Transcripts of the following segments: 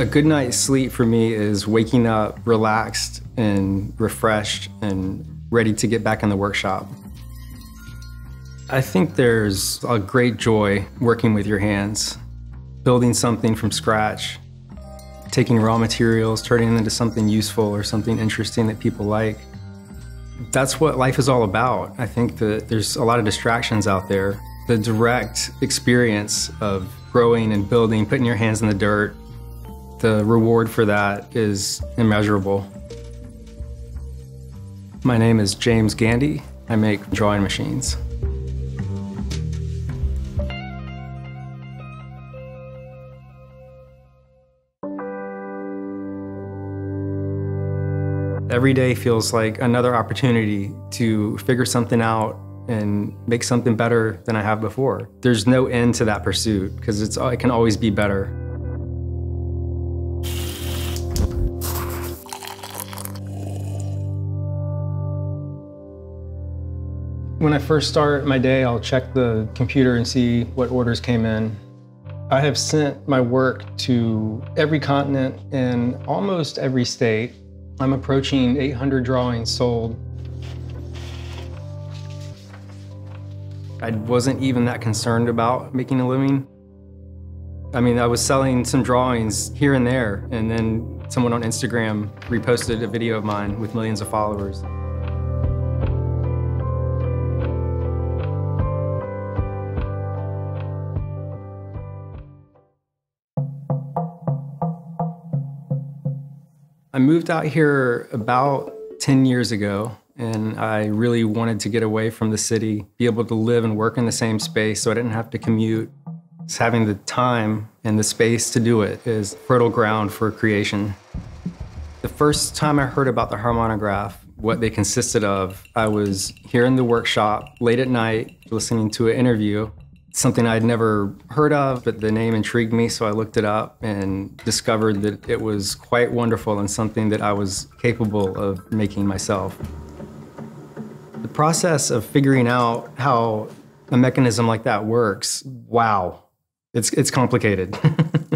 A good night's sleep for me is waking up relaxed and refreshed and ready to get back in the workshop. I think there's a great joy working with your hands, building something from scratch, taking raw materials, turning them into something useful or something interesting that people like. That's what life is all about. I think that there's a lot of distractions out there. The direct experience of growing and building, putting your hands in the dirt, the reward for that is immeasurable. My name is James Gandy. I make drawing machines. Every day feels like another opportunity to figure something out and make something better than I have before. There's no end to that pursuit because it can always be better. When I first start my day, I'll check the computer and see what orders came in. I have sent my work to every continent and almost every state. I'm approaching 800 drawings sold. I wasn't even that concerned about making a living. I mean, I was selling some drawings here and there, and then someone on Instagram reposted a video of mine with millions of followers. I moved out here about 10 years ago, and I really wanted to get away from the city, be able to live and work in the same space so I didn't have to commute. Just having the time and the space to do it is fertile ground for creation. The first time I heard about the harmonograph, what they consisted of, I was here in the workshop late at night listening to an interview something I'd never heard of, but the name intrigued me, so I looked it up and discovered that it was quite wonderful and something that I was capable of making myself. The process of figuring out how a mechanism like that works, wow, it's, it's complicated.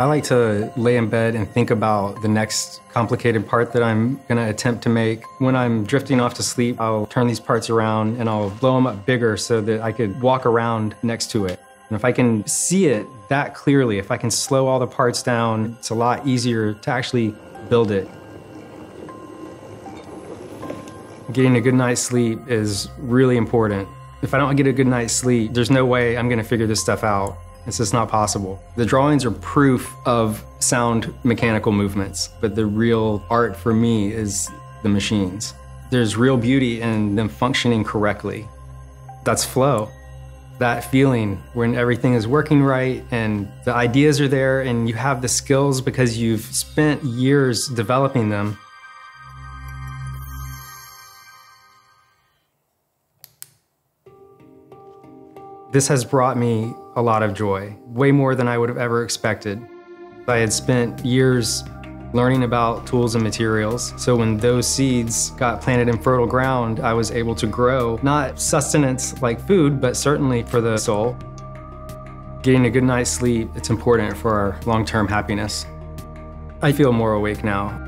I like to lay in bed and think about the next complicated part that I'm gonna attempt to make. When I'm drifting off to sleep, I'll turn these parts around and I'll blow them up bigger so that I could walk around next to it. And if I can see it that clearly, if I can slow all the parts down, it's a lot easier to actually build it. Getting a good night's sleep is really important. If I don't get a good night's sleep, there's no way I'm gonna figure this stuff out. It's just not possible. The drawings are proof of sound mechanical movements, but the real art for me is the machines. There's real beauty in them functioning correctly. That's flow. That feeling when everything is working right and the ideas are there and you have the skills because you've spent years developing them This has brought me a lot of joy, way more than I would have ever expected. I had spent years learning about tools and materials, so when those seeds got planted in fertile ground, I was able to grow, not sustenance like food, but certainly for the soul. Getting a good night's sleep, it's important for our long-term happiness. I feel more awake now.